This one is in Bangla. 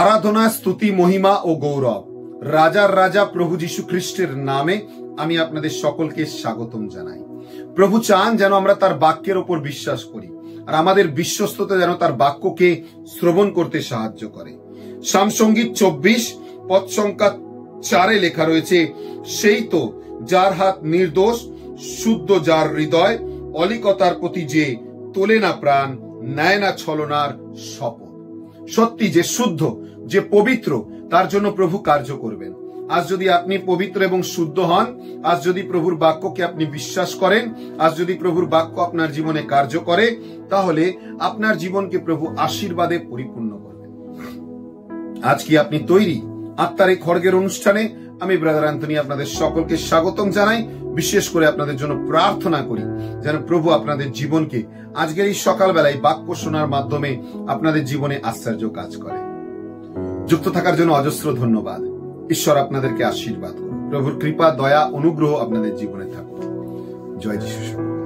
আরাধনা, স্তুতি, মহিমা ও গৌরব। রাজার রাজা প্রভু যীশু খ্রিস্টের নামে আমি আপনাদের সকলকে স্বাগতম জানাই। প্রভু চান যেন আমরা তার বাক্যের ওপর বিশ্বাস করি আর আমাদের বিশ্বস্ততা যেন তার বাক্যকে শ্রবণ করতে সাহায্য করে। সামসঙ্গীত চব্বিশ, পদ সংখ্যা চারে লেখা রয়েছে, সেই তো যার হাত নির্দোষ, শুদ্ধ যার হৃদয়, অলিকতার প্রতি যে তোলে না প্রাণ, নেয় না ছলনার শপথ। সত্যি যে শুদ্ধ, যে পবিত্র, তার জন্য প্রভু কার্য করবেন। আজ যদি আপনি পবিত্র এবং শুদ্ধ হন, আজ যদি প্রভুর বাক্যকে আপনি বিশ্বাস করেন, আজ যদি প্রভুর বাক্য আপনার জীবনে কার্য করে, তাহলে আপনার জীবনকে প্রভু আশীর্বাদে পরিপূর্ণ করবেন। আজ কি আপনি তৈরি আত্মার এই খড়গের অনুষ্ঠানে আমি ব্রাদার আন্তনি আপনাদের সকলকে স্বাগতম জানাই। বিশেষ করে আপনাদের জন্য প্রার্থনা করি যেন প্রভু আপনাদের জীবনকে আজকের এই সকালবেলায় বাক্য শোনার মাধ্যমে আপনাদের জীবনে আশ্চর্য কাজ করে। যুক্ত থাকার জন্য অজস্র ধন্যবাদ। ঈশ্বর আপনাদেরকে আশীর্বাদ করুন। প্রভুর কৃপা, দয়া, অনুগ্রহ আপনাদের জীবনে থাকুক। জয় যিশু।